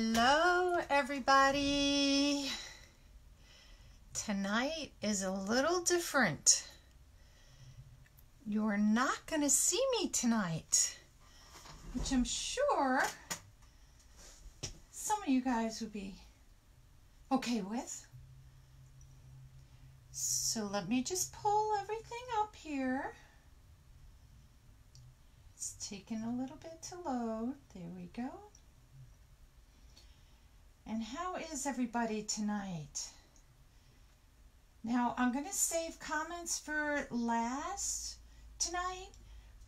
Hello, everybody. Tonight is a little different. You're not going to see me tonight, which I'm sure some of you guys would be okay with. So let me just pull everything up here. It's taking a little bit to load. There we go. And how is everybody tonight? Now, I'm going to save comments for last tonight,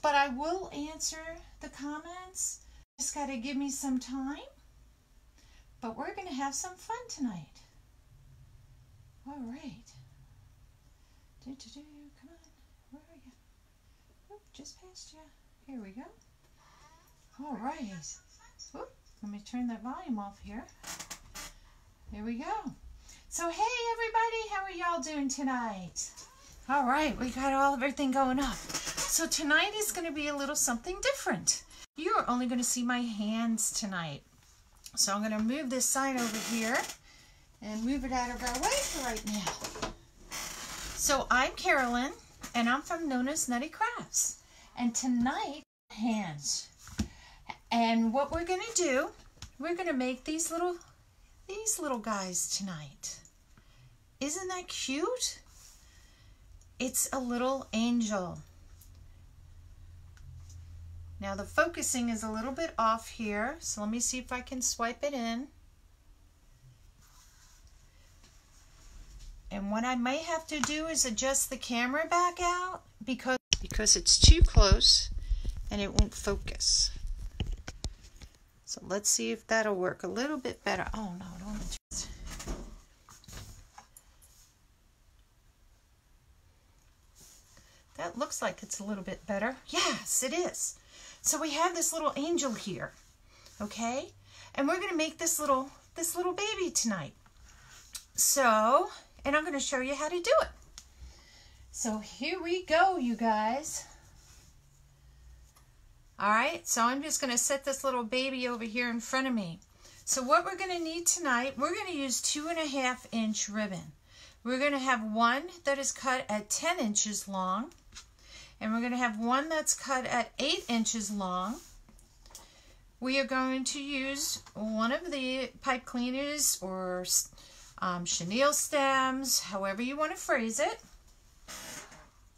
but I will answer the comments. Just got to give me some time. But we're going to have some fun tonight. All right. Do, do, do. Come on. Where are you? Oop, just past you. Here we go. All right. Oop, let me turn that volume off here. There we go. So, hey everybody, how are y'all doing tonight? All right, we got all everything going up. So tonight is going to be a little something different. You're only going to see my hands tonight. So I'm going to move this sign over here and move it out of our way for right now. So I'm Carolynne, and I'm from Nonna's Nutty Krafts. And tonight, hands. And what we're going to do, we're going to make these little these little guys tonight. Isn't that cute? It's a little angel. Now the focusing is a little bit off here, so let me see if I can swipe it in. And what I may have to do is adjust the camera back out because, because it's too close and it won't focus. So let's see if that'll work a little bit better. Oh no, don't. That looks like it's a little bit better. Yes, it is. So we have this little angel here, okay? And we're gonna make this little, this little baby tonight. So, and I'm gonna show you how to do it. So here we go, you guys. All right, so I'm just gonna set this little baby over here in front of me. So what we're gonna need tonight, we're gonna use two and a half inch ribbon. We're gonna have one that is cut at 10 inches long, and we're gonna have one that's cut at eight inches long. We are going to use one of the pipe cleaners or um, chenille stems, however you wanna phrase it.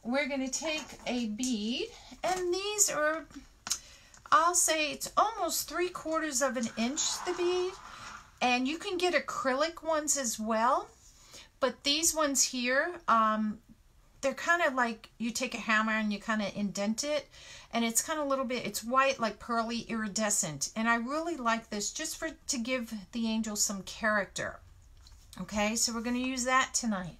We're gonna take a bead, and these are I'll say it's almost three quarters of an inch, the bead. And you can get acrylic ones as well. But these ones here, um, they're kind of like you take a hammer and you kind of indent it. And it's kind of a little bit, it's white like pearly iridescent. And I really like this just for to give the angel some character. Okay, so we're going to use that tonight.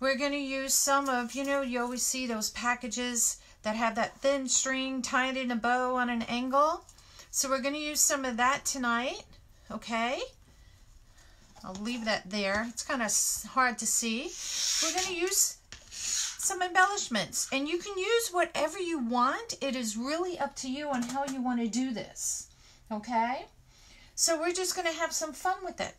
We're going to use some of, you know, you always see those packages that have that thin string tied in a bow on an angle. So we're going to use some of that tonight, okay? I'll leave that there. It's kind of hard to see. We're going to use some embellishments. And you can use whatever you want. It is really up to you on how you want to do this, okay? So we're just going to have some fun with it.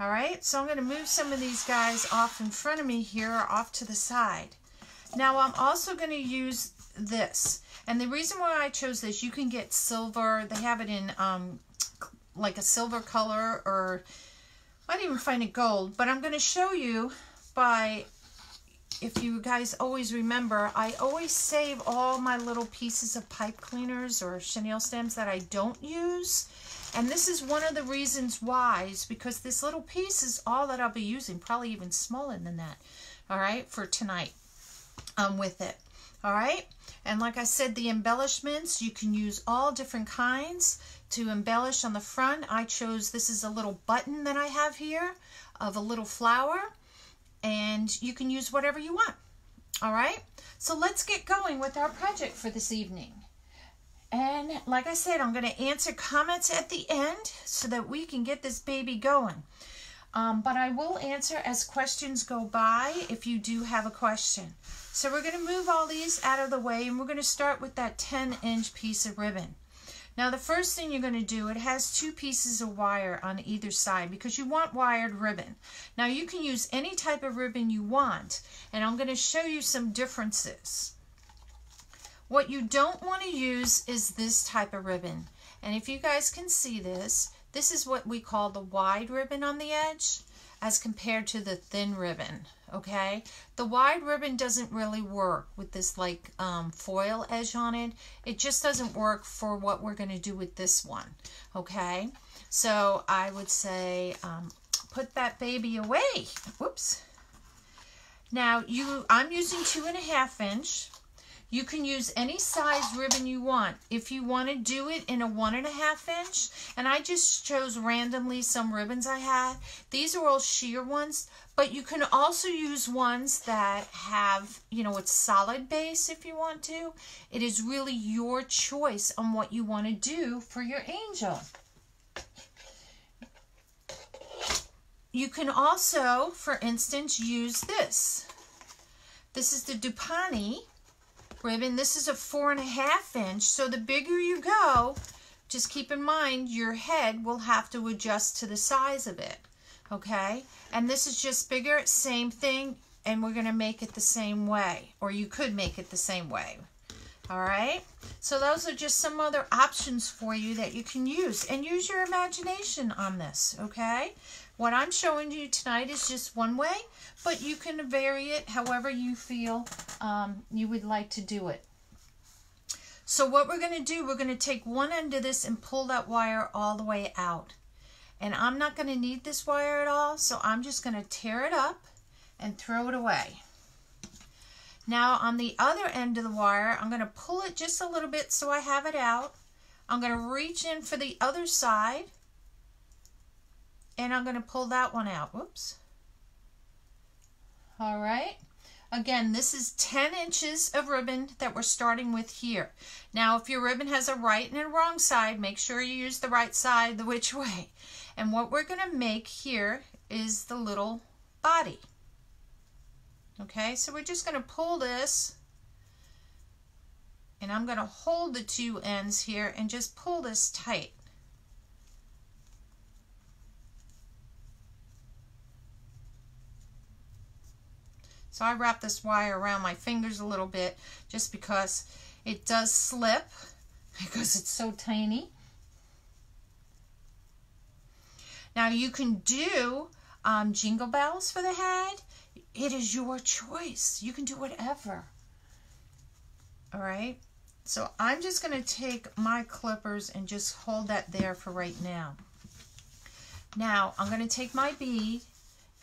All right, so I'm going to move some of these guys off in front of me here, off to the side. Now I'm also going to use this. And the reason why I chose this, you can get silver. They have it in um, like a silver color or I might even find it gold. But I'm going to show you by, if you guys always remember, I always save all my little pieces of pipe cleaners or chenille stems that I don't use. And this is one of the reasons why is because this little piece is all that I'll be using, probably even smaller than that, all right, for tonight um, with it. All right. And like I said, the embellishments, you can use all different kinds to embellish on the front. I chose, this is a little button that I have here of a little flower. And you can use whatever you want. All right. So let's get going with our project for this evening. And like I said, I'm going to answer comments at the end so that we can get this baby going. Um, but I will answer as questions go by if you do have a question. So we're going to move all these out of the way and we're going to start with that 10 inch piece of ribbon. Now the first thing you're going to do, it has two pieces of wire on either side because you want wired ribbon. Now you can use any type of ribbon you want and I'm going to show you some differences. What you don't want to use is this type of ribbon. And if you guys can see this, this is what we call the wide ribbon on the edge as compared to the thin ribbon, okay? The wide ribbon doesn't really work with this like um, foil edge on it. It just doesn't work for what we're going to do with this one, okay? So I would say um, put that baby away. Whoops. Now you, I'm using two and a half inch. You can use any size ribbon you want. If you want to do it in a one and a half inch, and I just chose randomly some ribbons I had. These are all sheer ones, but you can also use ones that have, you know, it's solid base if you want to. It is really your choice on what you want to do for your angel. You can also, for instance, use this. This is the Dupioni ribbon. This is a four and a half inch. So the bigger you go, just keep in mind your head will have to adjust to the size of it. Okay? And this is just bigger, same thing, and we're going to make it the same way. Or you could make it the same way. All right? So those are just some other options for you that you can use. And use your imagination on this, okay? What I'm showing you tonight is just one way, but you can vary it however you feel um, you would like to do it. So what we're going to do, we're going to take one end of this and pull that wire all the way out. And I'm not going to need this wire at all, so I'm just going to tear it up and throw it away. Now on the other end of the wire, I'm going to pull it just a little bit so I have it out. I'm going to reach in for the other side and I'm going to pull that one out. Whoops. All right. Again, this is 10 inches of ribbon that we're starting with here. Now, if your ribbon has a right and a wrong side, make sure you use the right side the which way. And what we're going to make here is the little body. Okay, so we're just going to pull this and I'm going to hold the two ends here and just pull this tight. So I wrap this wire around my fingers a little bit just because it does slip because it's so tiny. Now you can do um, jingle bells for the head. It is your choice. You can do whatever. All right. So I'm just going to take my clippers and just hold that there for right now. Now I'm going to take my bead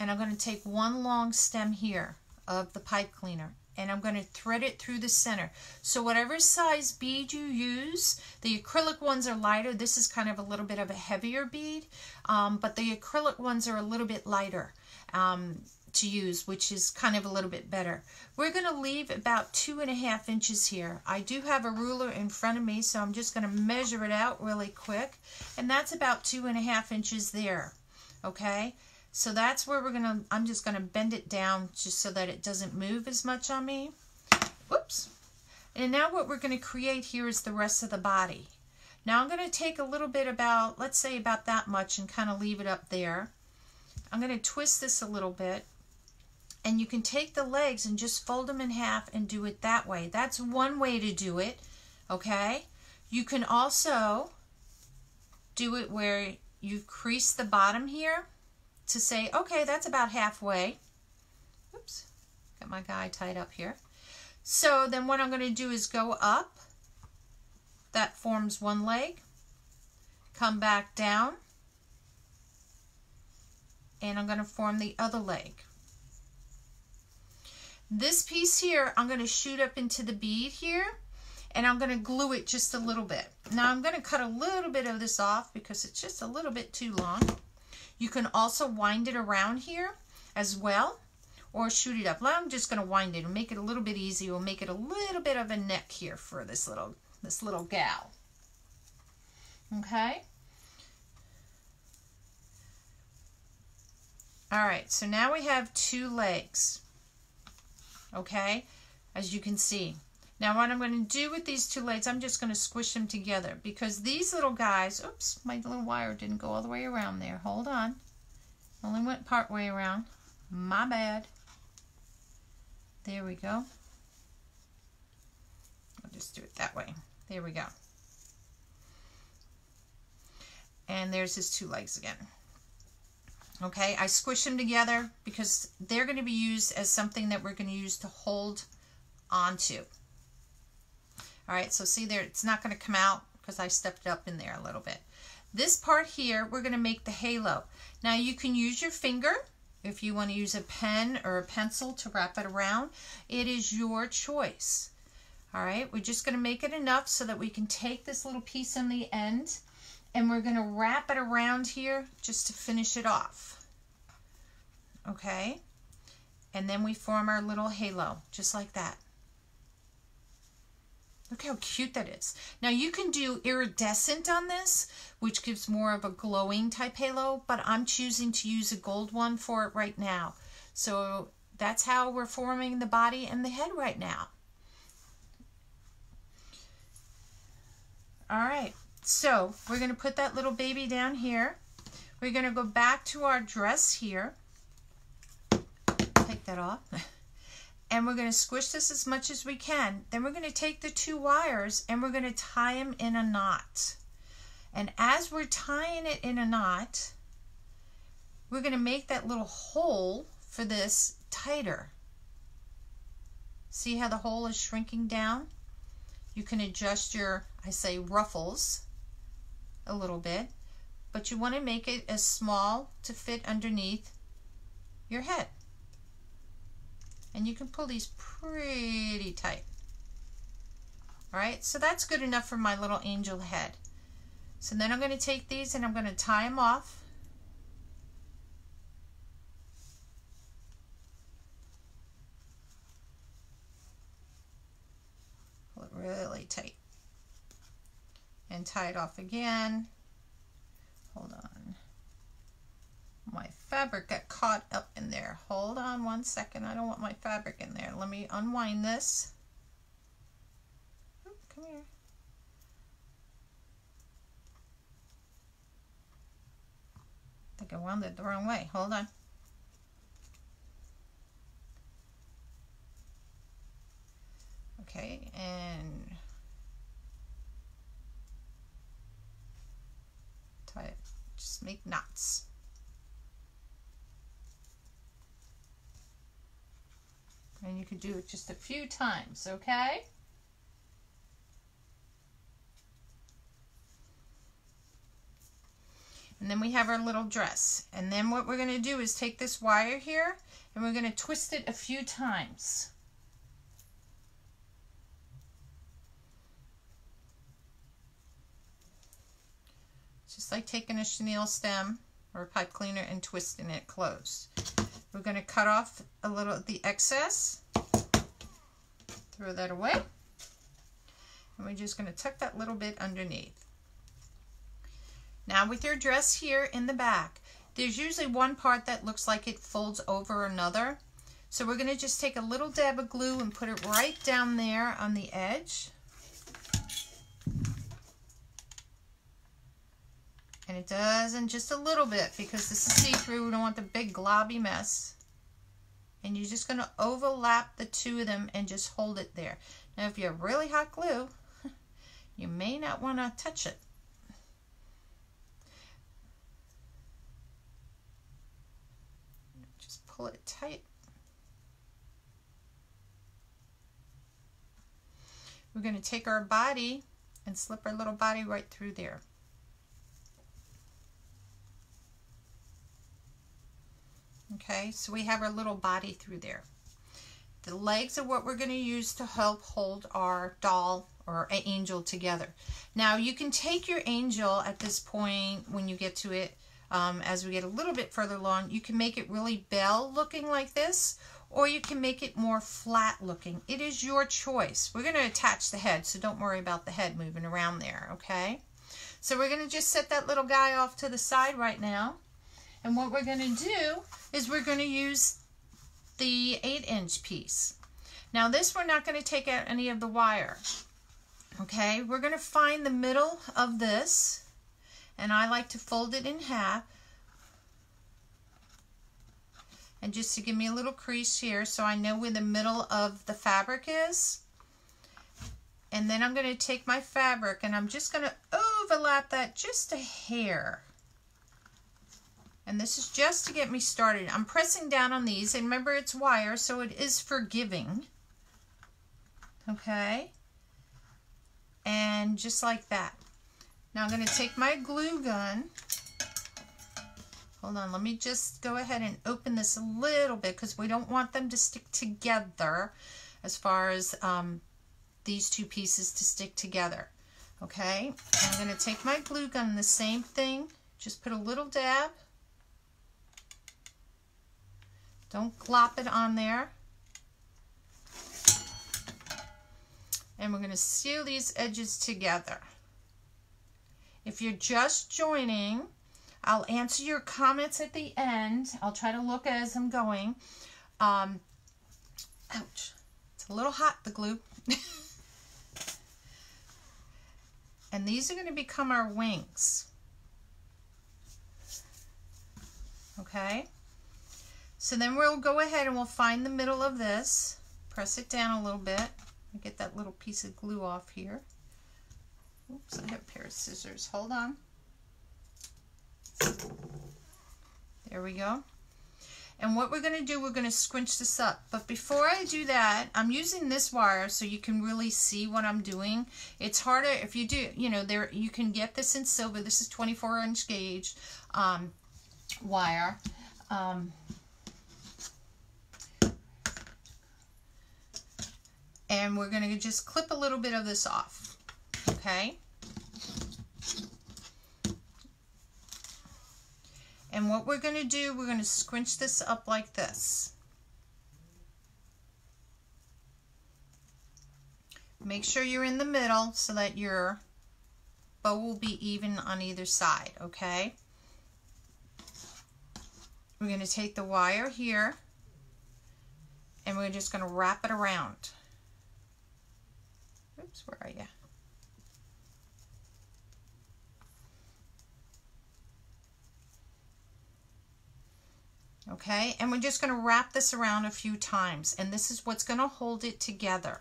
and I'm going to take one long stem here of the pipe cleaner and I'm going to thread it through the center. So whatever size bead you use, the acrylic ones are lighter. This is kind of a little bit of a heavier bead, um, but the acrylic ones are a little bit lighter um, to use, which is kind of a little bit better. We're going to leave about two and a half inches here. I do have a ruler in front of me, so I'm just going to measure it out really quick, and that's about two and a half inches there, okay? So that's where we're going to, I'm just going to bend it down just so that it doesn't move as much on me. Whoops. And now what we're going to create here is the rest of the body. Now I'm going to take a little bit about, let's say about that much and kind of leave it up there. I'm going to twist this a little bit. And you can take the legs and just fold them in half and do it that way. That's one way to do it, okay? You can also do it where you crease the bottom here to say, okay, that's about halfway. Oops, got my guy tied up here. So then what I'm going to do is go up. That forms one leg. Come back down. And I'm going to form the other leg. This piece here, I'm going to shoot up into the bead here. And I'm going to glue it just a little bit. Now I'm going to cut a little bit of this off because it's just a little bit too long. You can also wind it around here as well or shoot it up. I'm just going to wind it and make it a little bit easy. We'll make it a little bit of a neck here for this little this little gal. Okay? All right, so now we have two legs. Okay? As you can see. Now what I'm going to do with these two legs, I'm just going to squish them together because these little guys, oops, my little wire didn't go all the way around there. Hold on. Only went part way around. My bad. There we go. I'll just do it that way. There we go. And there's his two legs again. Okay, I squish them together because they're going to be used as something that we're going to use to hold onto. All right, so see there, it's not going to come out because I stepped it up in there a little bit. This part here, we're going to make the halo. Now you can use your finger if you want to use a pen or a pencil to wrap it around. It is your choice. All right, we're just going to make it enough so that we can take this little piece on the end and we're going to wrap it around here just to finish it off. Okay, and then we form our little halo just like that. Look how cute that is. Now you can do iridescent on this, which gives more of a glowing type halo, but I'm choosing to use a gold one for it right now. So that's how we're forming the body and the head right now. All right, so we're going to put that little baby down here. We're going to go back to our dress here. Take that off. and we're going to squish this as much as we can. Then we're going to take the two wires and we're going to tie them in a knot. And as we're tying it in a knot, we're going to make that little hole for this tighter. See how the hole is shrinking down? You can adjust your, I say, ruffles a little bit, but you want to make it as small to fit underneath your head. And you can pull these pretty tight. All right, so that's good enough for my little angel head. So then I'm going to take these and I'm going to tie them off. Pull it really tight. And tie it off again. Hold on my fabric got caught up in there. Hold on one second. I don't want my fabric in there. Let me unwind this. come here. I think I wound it the wrong way. Hold on. Okay, and tie it. Just make knots. And you can do it just a few times, okay? And then we have our little dress. And then what we're going to do is take this wire here and we're going to twist it a few times. Just like taking a chenille stem or a pipe cleaner and twisting it closed. We're going to cut off a little the excess. Throw that away. And we're just going to tuck that little bit underneath. Now with your dress here in the back, there's usually one part that looks like it folds over another. So we're going to just take a little dab of glue and put it right down there on the edge. And it does in just a little bit because this is see-through. We don't want the big globby mess. And you're just going to overlap the two of them and just hold it there. Now, if you have really hot glue, you may not want to touch it. Just pull it tight. We're going to take our body and slip our little body right through there. Okay, so we have our little body through there. The legs are what we're going to use to help hold our doll or angel together. Now you can take your angel at this point when you get to it um, as we get a little bit further along. You can make it really bell looking like this or you can make it more flat looking. It is your choice. We're going to attach the head so don't worry about the head moving around there, okay? So we're going to just set that little guy off to the side right now. And what we're going to do is we're going to use the 8 inch piece. Now this, we're not going to take out any of the wire. Okay, we're going to find the middle of this, and I like to fold it in half. And just to give me a little crease here so I know where the middle of the fabric is. And then I'm going to take my fabric and I'm just going to overlap that just a hair. And this is just to get me started. I'm pressing down on these. And remember, it's wire, so it is forgiving. Okay. And just like that. Now I'm going to take my glue gun. Hold on, let me just go ahead and open this a little bit because we don't want them to stick together as far as um, these two pieces to stick together. Okay, I'm going to take my glue gun, the same thing, just put a little dab. Don't glop it on there. And we're going to seal these edges together. If you're just joining, I'll answer your comments at the end. I'll try to look as I'm going. Um, ouch. It's a little hot, the glue. and these are going to become our wings. Okay? So then we'll go ahead and we'll find the middle of this. Press it down a little bit. Get that little piece of glue off here. Oops, I have a pair of scissors. Hold on. There we go. And what we're going to do, we're going to squinch this up. But before I do that, I'm using this wire so you can really see what I'm doing. It's harder if you do, you know, there you can get this in silver. This is 24 inch gauge um, wire. Um, and we're going to just clip a little bit of this off. Okay. And what we're going to do, we're going to scrunch this up like this. Make sure you're in the middle so that your bow will be even on either side, okay? We're going to take the wire here and we're just going to wrap it around. Oops, where are you? Okay, and we're just going to wrap this around a few times, and this is what's going to hold it together.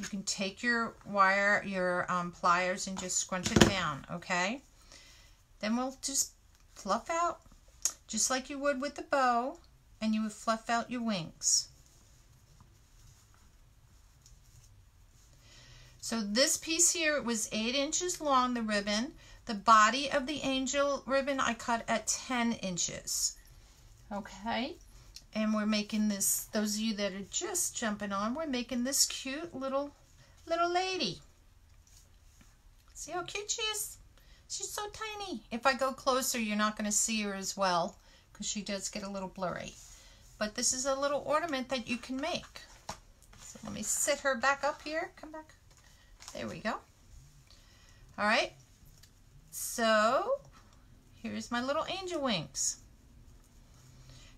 You can take your wire, your um, pliers, and just scrunch it down, okay? Then we'll just fluff out, just like you would with the bow, and you would fluff out your wings. So this piece here, was 8 inches long, the ribbon. The body of the angel ribbon I cut at 10 inches. Okay. And we're making this, those of you that are just jumping on, we're making this cute little, little lady. See how cute she is? She's so tiny. If I go closer, you're not going to see her as well because she does get a little blurry. But this is a little ornament that you can make. So let me sit her back up here. Come back. There we go. All right. So here's my little angel wings.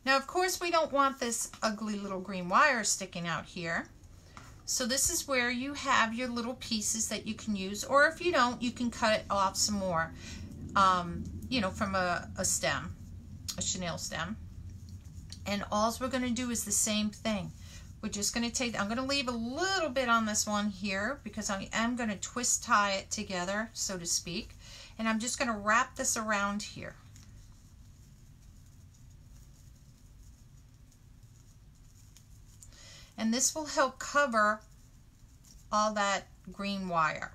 Now, of course, we don't want this ugly little green wire sticking out here. So this is where you have your little pieces that you can use, or if you don't, you can cut it off some more, um, you know, from a, a stem, a chenille stem. And all we're going to do is the same thing. We're just going to take, I'm going to leave a little bit on this one here because I am going to twist tie it together, so to speak. And I'm just going to wrap this around here. And this will help cover all that green wire.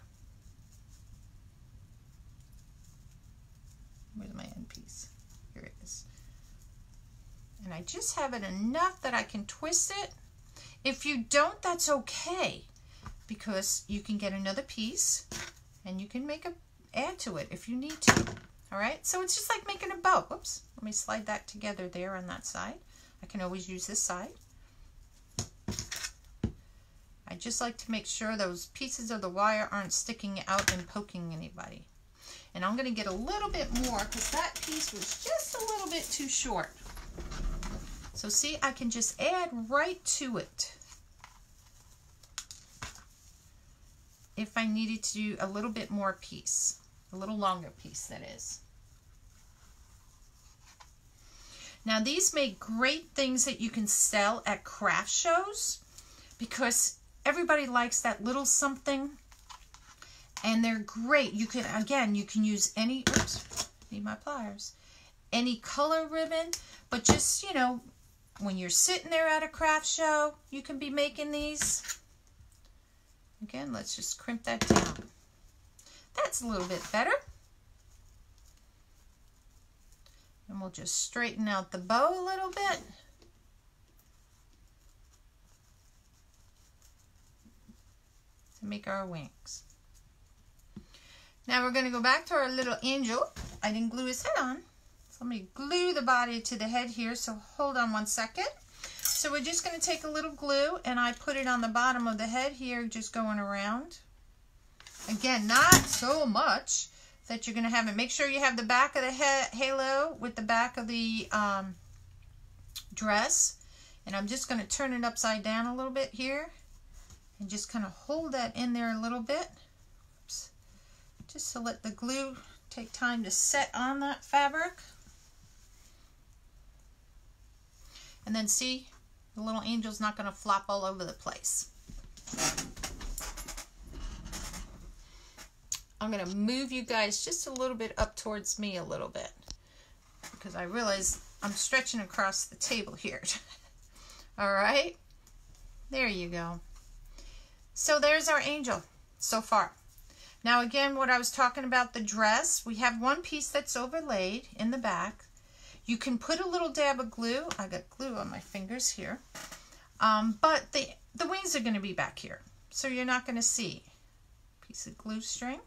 Where's my end piece? Here it is. And I just have it enough that I can twist it. If you don't, that's okay because you can get another piece and you can make a add to it if you need to. All right, so it's just like making a bow. Oops, let me slide that together there on that side. I can always use this side. I just like to make sure those pieces of the wire aren't sticking out and poking anybody. And I'm going to get a little bit more because that piece was just a little bit too short. So see, I can just add right to it. If I needed to do a little bit more piece, a little longer piece that is. Now these make great things that you can sell at craft shows because everybody likes that little something and they're great. You can, again, you can use any, oops, need my pliers, any color ribbon, but just, you know, when you're sitting there at a craft show, you can be making these. Again, let's just crimp that down. That's a little bit better. And we'll just straighten out the bow a little bit. To make our wings. Now we're going to go back to our little angel. I didn't glue his head on. So let me glue the body to the head here. So hold on one second. So we're just going to take a little glue and I put it on the bottom of the head here, just going around. Again, not so much that you're going to have it. Make sure you have the back of the head, halo with the back of the um, dress. And I'm just going to turn it upside down a little bit here. And just kind of hold that in there a little bit. Oops. Just to let the glue take time to set on that fabric. And then see, the little angel's not going to flop all over the place. I'm going to move you guys just a little bit up towards me a little bit because I realize I'm stretching across the table here. All right, there you go. So there's our angel so far. Now again, what I was talking about the dress, we have one piece that's overlaid in the back. You can put a little dab of glue. I got glue on my fingers here. Um, but the, the wings are going to be back here. So you're not going to see. Piece of glue string.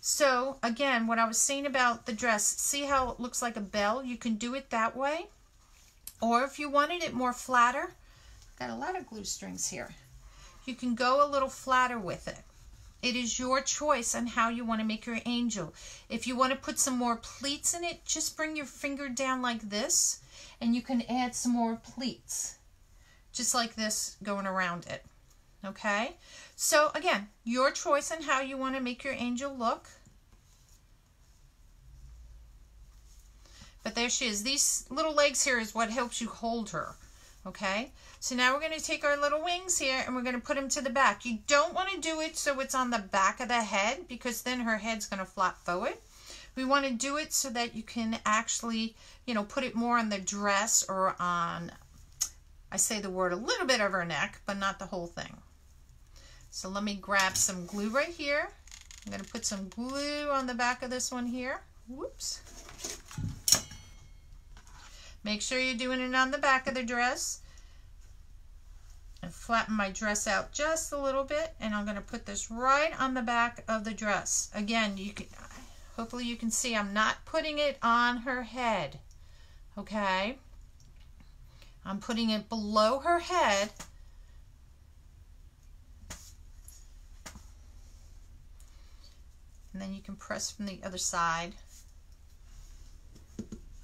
So again, what I was saying about the dress, see how it looks like a bell? You can do it that way. Or if you wanted it more flatter, got a lot of glue strings here. You can go a little flatter with it. It is your choice on how you want to make your angel. If you want to put some more pleats in it, just bring your finger down like this and you can add some more pleats. Just like this going around it. Okay? So again, your choice on how you want to make your angel look. But there she is. These little legs here is what helps you hold her. Okay? So now we're going to take our little wings here and we're going to put them to the back. You don't want to do it so it's on the back of the head because then her head's going to flop forward. We want to do it so that you can actually, you know, put it more on the dress or on, I say the word a little bit of her neck, but not the whole thing. So let me grab some glue right here. I'm going to put some glue on the back of this one here. Whoops. Make sure you're doing it on the back of the dress. And flatten my dress out just a little bit. And I'm going to put this right on the back of the dress. Again, you can, hopefully you can see I'm not putting it on her head. Okay? I'm putting it below her head and then you can press from the other side.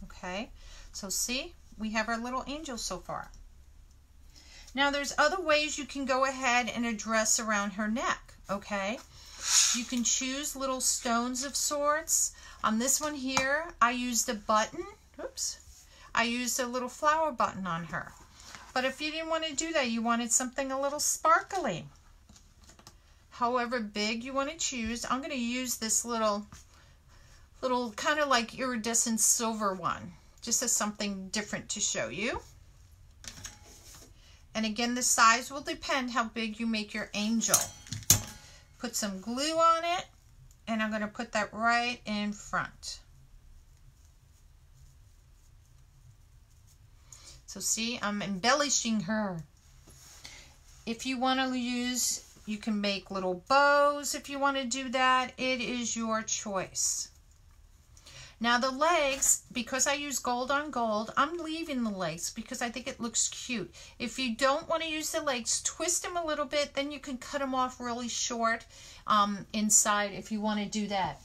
Okay, so see, we have our little angel so far. Now there's other ways you can go ahead and address around her neck, okay? You can choose little stones of sorts. On this one here, I used a button. Oops. I used a little flower button on her. But if you didn't want to do that, you wanted something a little sparkly however big you want to choose. I'm going to use this little, little kind of like iridescent silver one, just as something different to show you. And again, the size will depend how big you make your angel. Put some glue on it, and I'm going to put that right in front. So see, I'm embellishing her. If you want to use you can make little bows if you want to do that. It is your choice. Now the legs, because I use gold on gold, I'm leaving the legs because I think it looks cute. If you don't want to use the legs, twist them a little bit, then you can cut them off really short um, inside if you want to do that.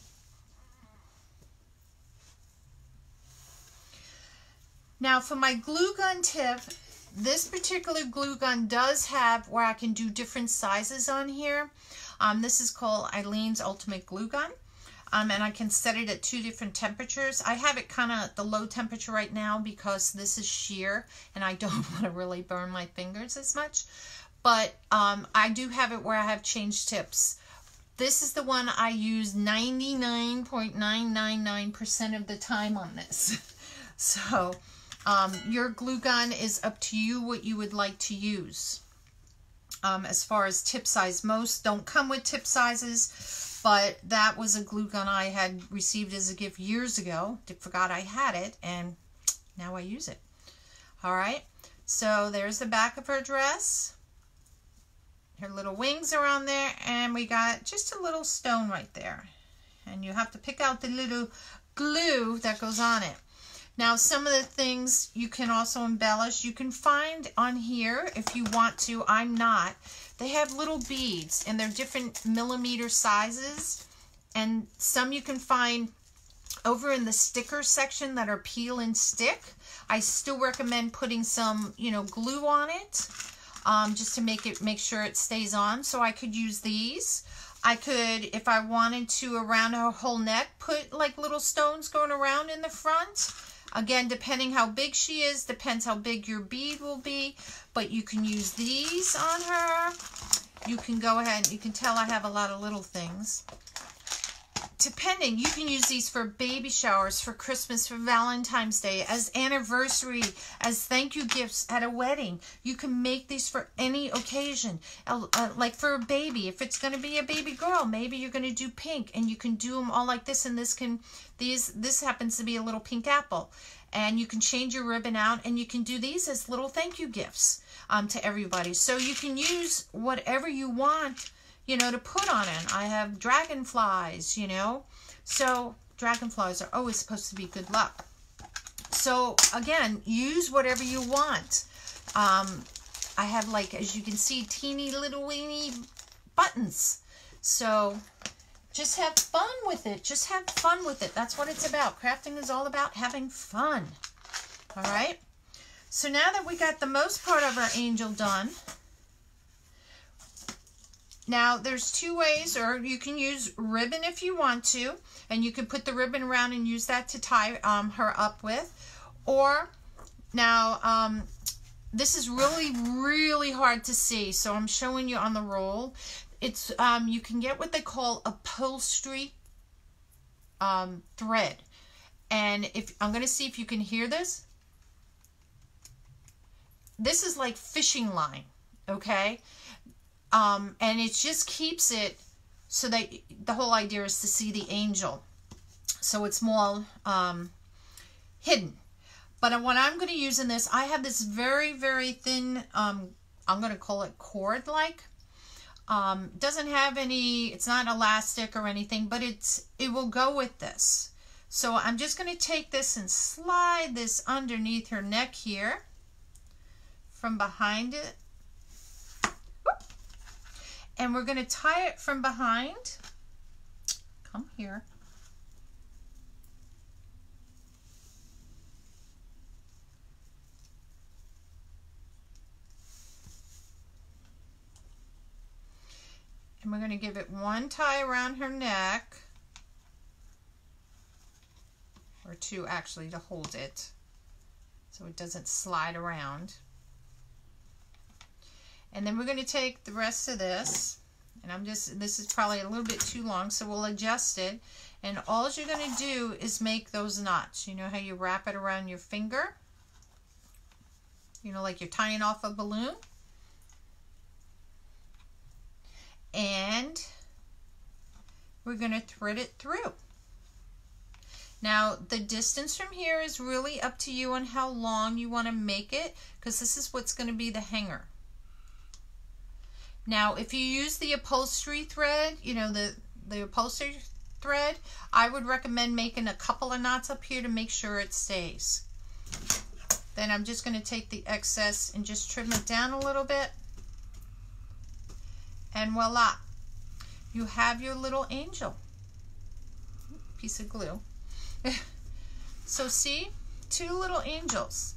Now for my glue gun tip, this particular glue gun does have where I can do different sizes on here. Um, this is called Aleene's Ultimate Glue Gun. Um, and I can set it at two different temperatures. I have it kind of at the low temperature right now because this is sheer and I don't want to really burn my fingers as much. But um, I do have it where I have change tips. This is the one I use 99.999% of the time on this. so um, your glue gun is up to you what you would like to use. Um, as far as tip size, most don't come with tip sizes, but that was a glue gun I had received as a gift years ago. Forgot I had it, and now I use it. All right, so there's the back of her dress. Her little wings are on there, and we got just a little stone right there. And you have to pick out the little glue that goes on it. Now, some of the things you can also embellish. You can find on here, if you want to, I'm not, they have little beads and they're different millimeter sizes. And some you can find over in the sticker section that are peel and stick. I still recommend putting some, you know, glue on it um, just to make it, make sure it stays on. So I could use these. I could, if I wanted to, around her whole neck, put like little stones going around in the front. Again, depending how big she is, depends how big your bead will be. But you can use these on her. You can go ahead, you can tell I have a lot of little things depending, you can use these for baby showers, for Christmas, for Valentine's Day, as anniversary, as thank you gifts at a wedding. You can make these for any occasion. Uh, uh, like for a baby, if it's going to be a baby girl, maybe you're going to do pink and you can do them all like this and this can, these, this happens to be a little pink apple. And you can change your ribbon out and you can do these as little thank you gifts um, to everybody. So you can use whatever you want you know, to put on it. I have dragonflies, you know. So dragonflies are always supposed to be good luck. So again, use whatever you want. Um, I have like, as you can see, teeny little weeny buttons. So just have fun with it. Just have fun with it. That's what it's about. Crafting is all about having fun. All right. So now that we got the most part of our angel done, now, there's two ways, or you can use ribbon if you want to, and you can put the ribbon around and use that to tie um, her up with. Or, now, um, this is really, really hard to see, so I'm showing you on the roll. It's, um, you can get what they call upholstery um, thread. And if I'm going to see if you can hear this. This is like fishing line, okay? Um, and it just keeps it so that the whole idea is to see the angel. So it's more um, hidden. But what I'm going to use in this, I have this very, very thin, um, I'm going to call it cord-like. Um, doesn't have any, it's not elastic or anything, but it's it will go with this. So I'm just going to take this and slide this underneath her neck here from behind it and we're going to tie it from behind. Come here. And we're going to give it one tie around her neck, or two actually to hold it so it doesn't slide around. And then we're going to take the rest of this, and I'm just, this is probably a little bit too long, so we'll adjust it. And all you're going to do is make those knots. You know how you wrap it around your finger? You know, like you're tying off a balloon? And we're going to thread it through. Now, the distance from here is really up to you on how long you want to make it because this is what's going to be the hanger. Now, if you use the upholstery thread, you know, the, the upholstery thread, I would recommend making a couple of knots up here to make sure it stays. Then I'm just going to take the excess and just trim it down a little bit. And voila, you have your little angel. Piece of glue. so see, two little angels.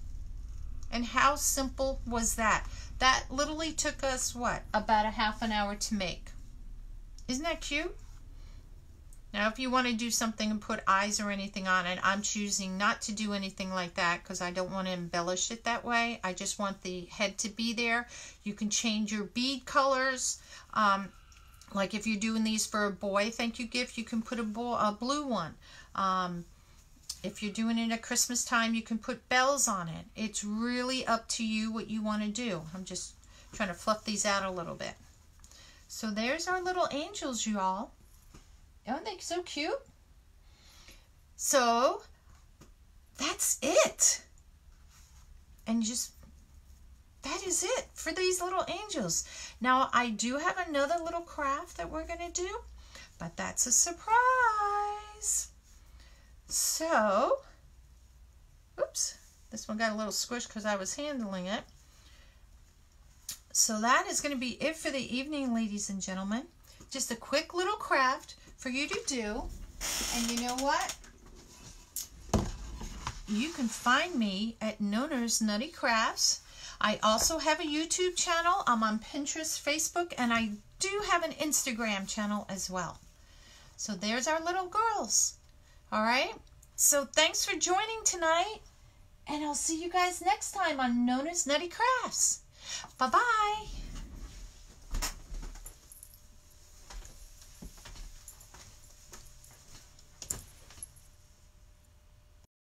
And how simple was that? That literally took us, what, about a half an hour to make. Isn't that cute? Now, if you want to do something and put eyes or anything on it, I'm choosing not to do anything like that because I don't want to embellish it that way. I just want the head to be there. You can change your bead colors. Um, like if you're doing these for a boy thank you gift, you can put a, a blue one. Um, if you're doing it at Christmas time, you can put bells on it. It's really up to you what you want to do. I'm just trying to fluff these out a little bit. So there's our little angels, y'all. Aren't they so cute? So that's it. And just that is it for these little angels. Now I do have another little craft that we're going to do, but that's a surprise. So, oops, this one got a little squished because I was handling it. So that is going to be it for the evening, ladies and gentlemen. Just a quick little craft for you to do. And you know what? You can find me at Nonna's Nutty Krafts. I also have a YouTube channel. I'm on Pinterest, Facebook, and I do have an Instagram channel as well. So there's our little girls. All right? So thanks for joining tonight. And I'll see you guys next time on Nonna's Nutty Krafts. Bye-bye.